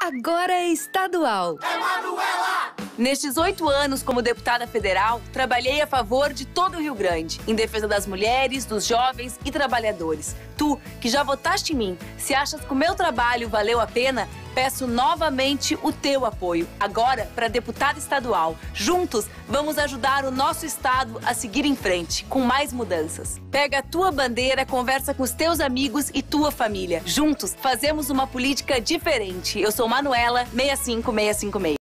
agora é estadual. É Manuela! Nestes oito anos como deputada federal, trabalhei a favor de todo o Rio Grande, em defesa das mulheres, dos jovens e trabalhadores. Tu, que já votaste em mim, se achas que o meu trabalho valeu a pena, peço novamente o teu apoio, agora para deputada estadual. Juntos, vamos ajudar o nosso estado a seguir em frente, com mais mudanças. Pega a tua bandeira, conversa com os teus amigos e tua família. Juntos, fazemos uma política diferente. Eu sou Manuela 65656.